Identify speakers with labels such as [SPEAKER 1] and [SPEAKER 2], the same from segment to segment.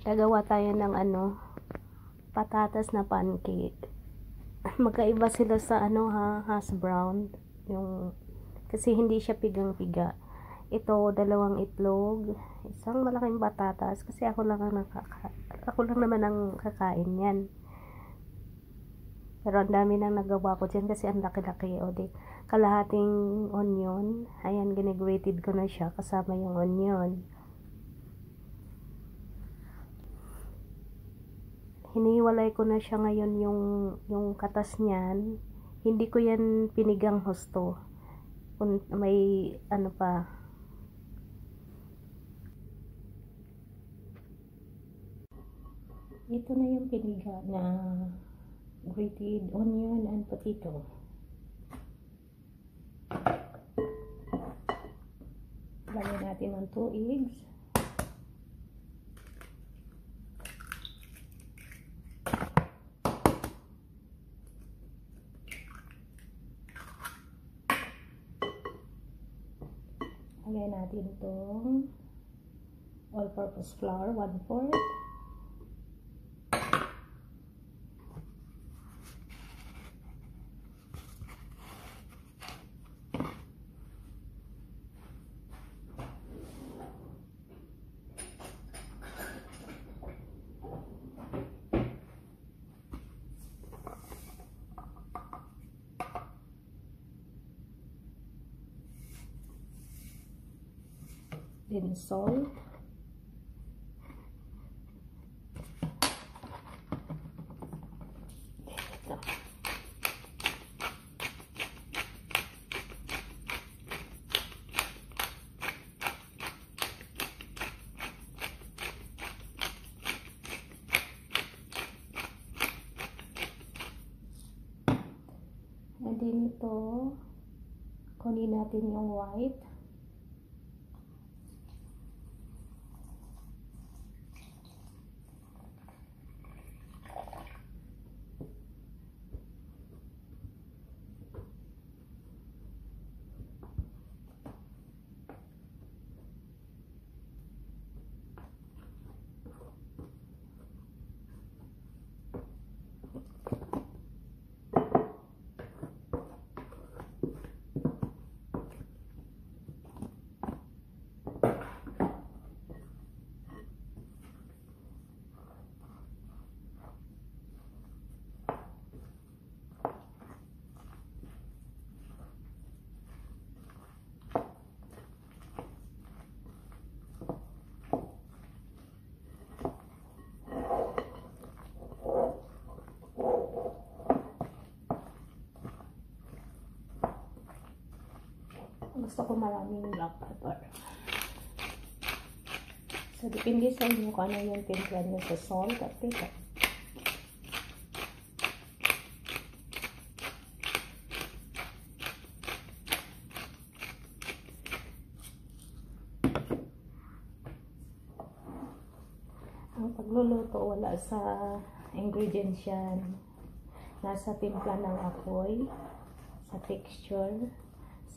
[SPEAKER 1] gagawa tayo ng ano, patatas na pancake. Magkaiba sila sa ano ha, hash brown. Yung, kasi hindi siya pigang-piga. Ito, dalawang itlog, isang malaking patatas, kasi ako lang ang nakaka ako lang naman ang kakain yan. Pero ang dami nang nagawa ko dyan kasi ang laki-laki. O di, kalahating onion. Ayan, ginigrated ko na siya kasama yung onion. Hiniwalay ko na siya ngayon yung yung katas niyan. Hindi ko yan pinigang husto. Kung may ano pa. Ito na yung piniga na grated onion and potato. Lagyan natin ng 2 eggs Lagyan natin itong all-purpose flour, 1 4 then salt. And ito kunin natin yung white gusto ko maraming black pepper. So, depende sa inyo kung ano yung timpla nyo sa salt at pepper. Ang pagluluto, wala sa ingredients yan. Nasa timpla ng apoy, sa texture,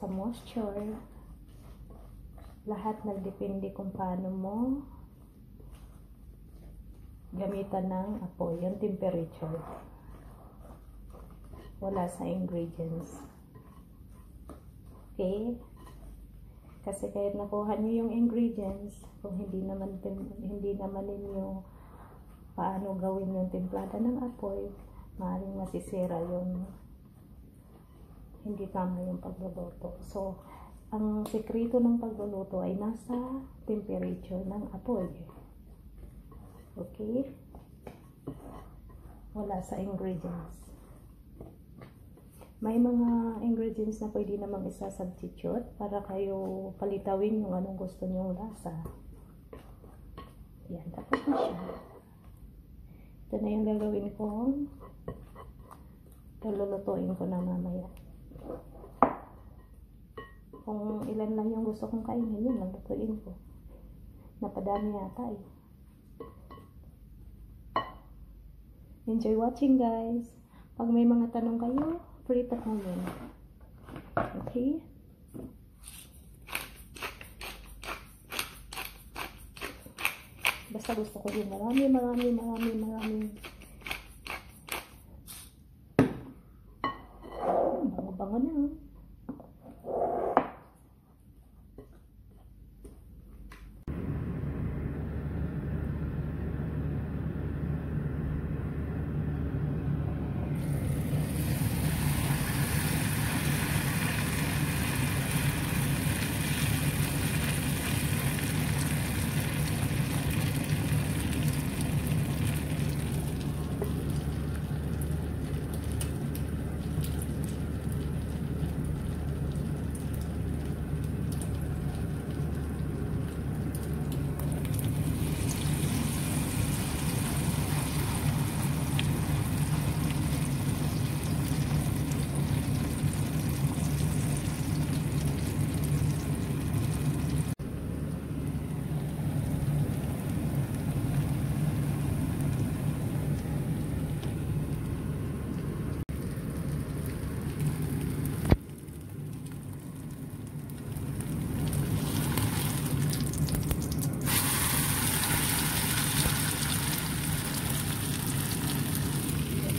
[SPEAKER 1] sa moisture. Lahat nagdepende kung paano mo gamitan ng apoy, yung temperature. Wala sa ingredients. Okay? Kasi kahit nakuha niyo yung ingredients, kung hindi naman hindi naman ninyo paano gawin yung templada ng apoy, maaaring masisira yung hindi tama yung pagluluto. So, ang sekreto ng pagluluto ay nasa temperature ng apoy. Okay? Wala sa ingredients. May mga ingredients na pwede namang isa-substitute para kayo palitawin yung anong gusto niyong lasa. Yan, tapos na siya. Ito na yung gagawin ko. Lulutuin ko na mamaya. Kung ilan lang yung gusto kong kainin, yun lang lutuin ko. Napadami yata eh. Enjoy watching guys. Pag may mga tanong kayo, free to comment. Okay? Basta gusto ko yung marami, marami, marami, marami. Bango-bango na.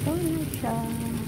[SPEAKER 1] Oh. Ito na siya.